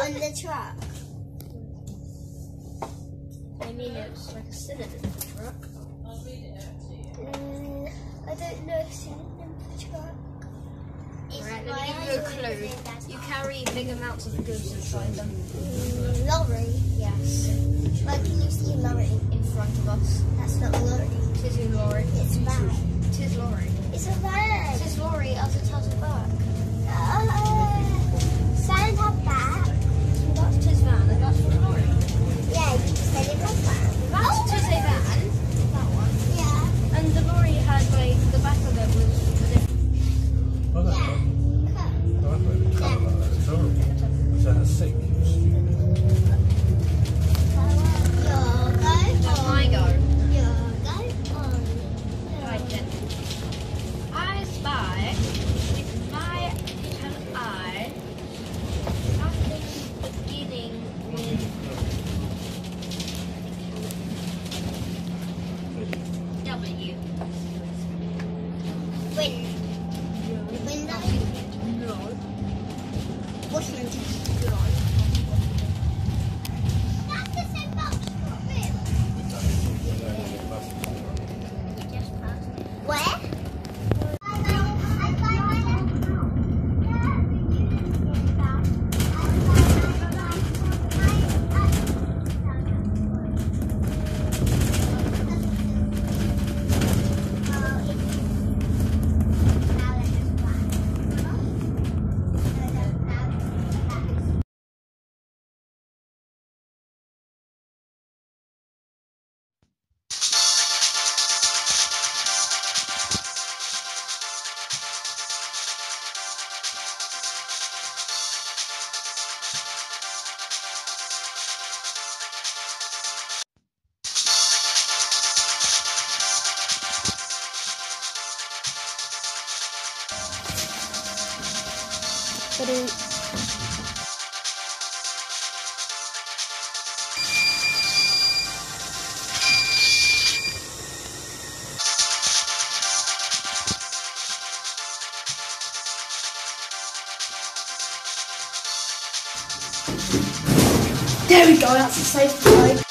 on the truck. I mean, it's like a synonym truck. Mm, I don't know a synonym for truck. Right, let me give you a clue. You carry big amounts of goods inside them. Mm, lorry? Yes. Why can you see a lorry? In front of us. That's not a lorry. Tis a lorry. It's a van. Tis lorry. It's a van. Tis lorry as it has a back. Uh, ah, ah, ah. There we go, that's a safe side.